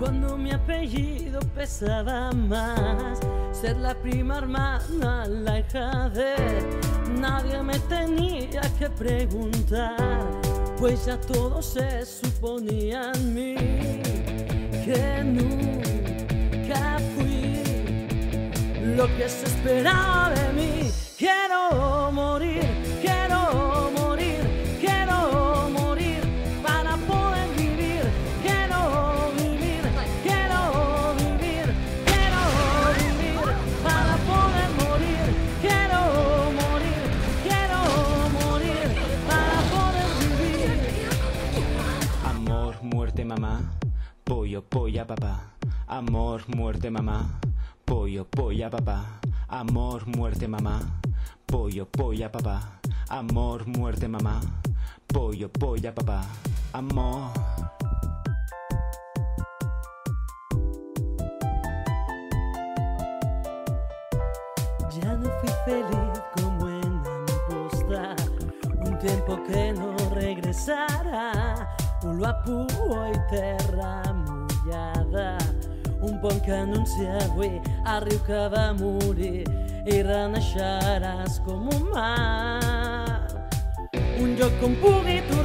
Cuando mi apellido pesaba más, ser la prima hermana, la hija de nadie me tenía que preguntar, pues ya todo se suponía en mí que nunca fui lo que se esperaba de mí. Quiero morir, mamá. Pollo, polla, papá. Amor, muerte, mamá. Pollo, polla, papá. Amor, muerte, mamá. Pollo, polla, papá. Amor, muerte, mamá. Pollo, polla, papá. Amor. Ya no fui feliz como en Amposta, un tempo che non regresarà, un a poi terra mullada, un pont que anunciava a riu que va morir i renaixeràs com un mar. Un lloc on pugui tornar,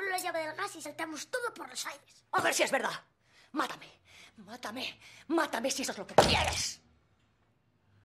abro la llave del gas y saltamos todo por los aires. A ver si es verdad. Mátame, mátame, mátame si eso es lo que quieres.